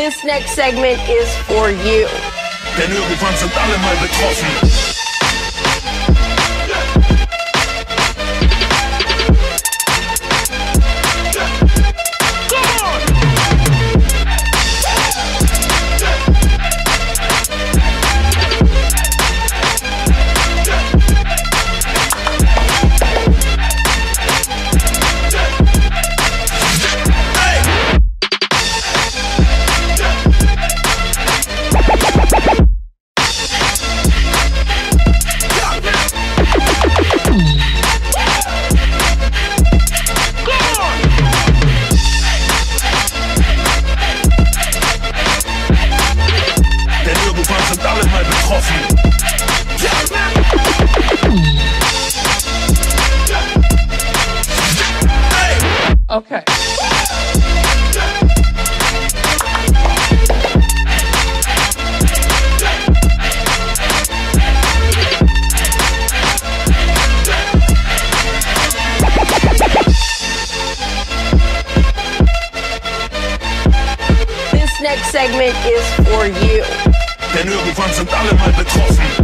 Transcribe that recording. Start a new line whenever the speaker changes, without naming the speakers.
This next segment is for you.
Mal betroffen.
Okay. This next segment is for you.
Denn irgendwann sind alle mal betroffen.